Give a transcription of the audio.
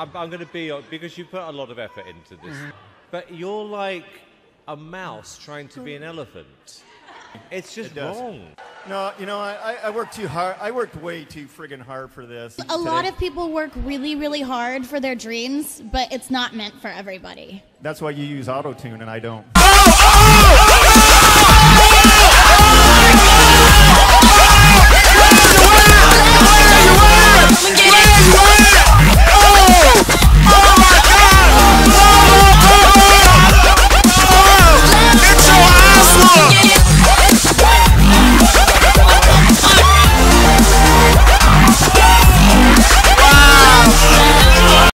I'm, I'm going to be uh, because you put a lot of effort into this, mm-hmm. but you're like a mouse trying to be an elephant. It's just It wrong. No, you know, I, I- I worked too hard. I worked way too friggin' hard for this. A lot of people work really, really hard for their dreams, but it's not meant for everybody. That's why you use auto tune and I don't.